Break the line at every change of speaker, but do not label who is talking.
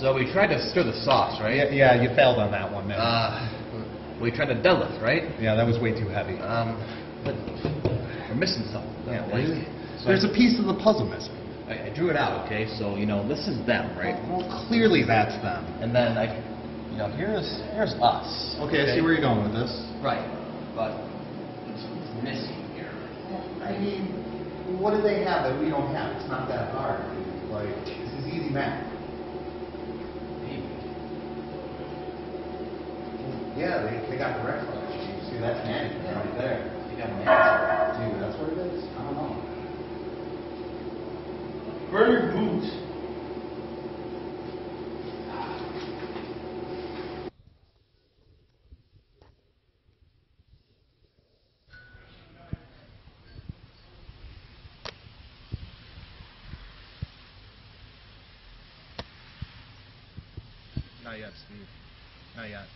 So we tried to stir the sauce, right?
Yeah, yeah, you failed on that one, man.
Uh, we tried to deadlift, right?
yeah, that was way too heavy.
Um, but we're missing something. though,
Yeah,
like,
there's,
so
there's a piece of the puzzle missing.
I, I drew it out, okay? So you know, this is them, right?
Well, clearly that's them.
And then I, you know, here's here's us.
Okay, I see where you're going with this.
Right, but it's missing here.
I mean, what do they have that we don't have? It's not that hard. Like, this is easy math. Yeah, they, they got the reference. You see, that's management right there.
You got an answer.
Dude, that's what it is? I don't know.
Bernard Moot.
Not yet, Steve. Not yet.